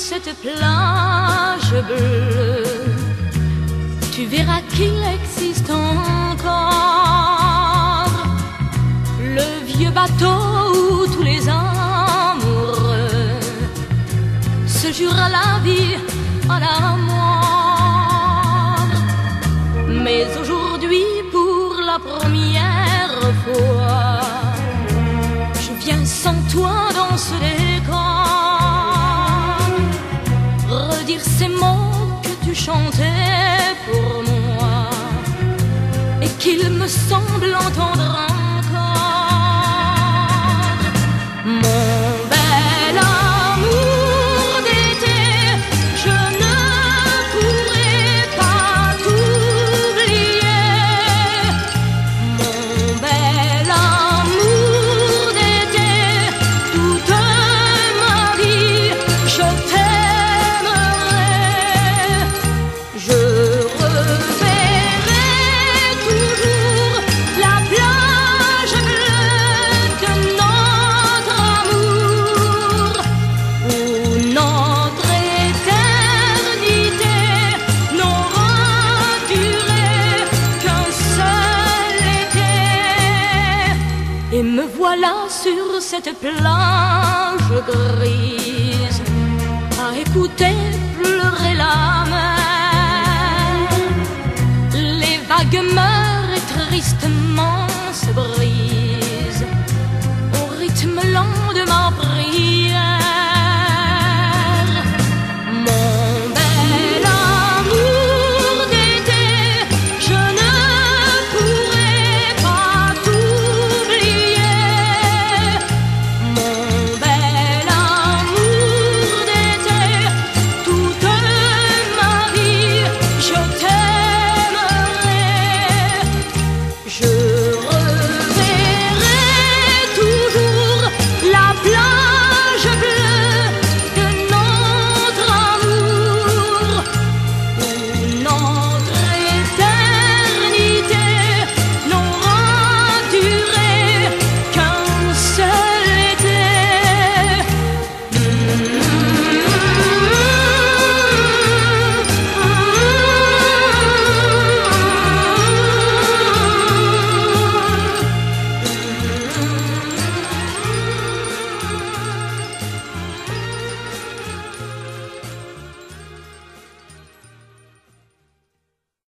cette plage bleue, tu verras qu'il existe encore le vieux bateau où tous les amoureux se jurent à la vie, à la mort. Mais aujourd'hui, pour la première fois, je viens sans toi dans ce décor, ces mots que tu chantais pour moi et qu'il me semble entendre voilà sur cette plage grise à écouter pleurer la mer. Les vagues meurent et tristement se brisent.